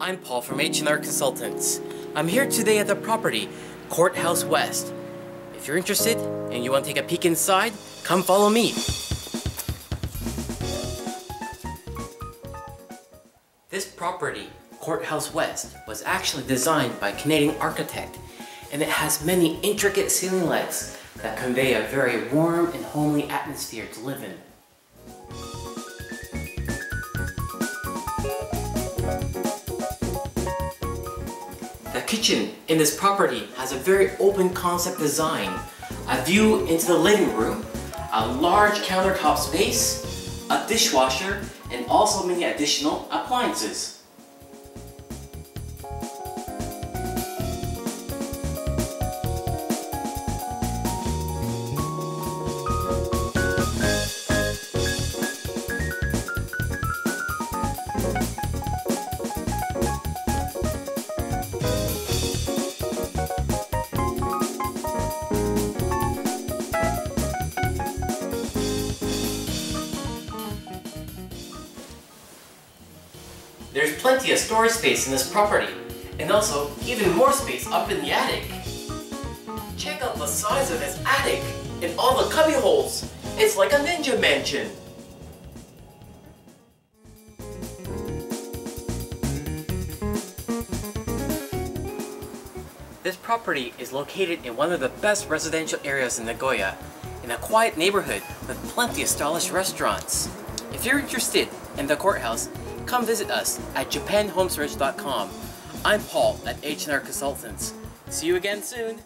I'm Paul from H&R Consultants. I'm here today at the property, Court House West. If you're interested and you want to take a peek inside, come follow me. This property, Court House West, was actually designed by a Canadian architect and it has many intricate ceiling lights that convey a very warm and homely atmosphere to live in. Kitchen in this property has a very open concept design. A view into the living room, a large countertop space, a dishwasher, and also many additional appliances. There's plenty of storage space in this property, and also even more space up in the attic. Check out the size of this attic and all the cubby holes. It's like a ninja mansion. This property is located in one of the best residential areas in Nagoya, in a quiet neighborhood with plenty of stylish restaurants. If you're interested in the courthouse, come visit us at japanhomesearch.com. I'm Paul at H&R Consultants. See you again soon.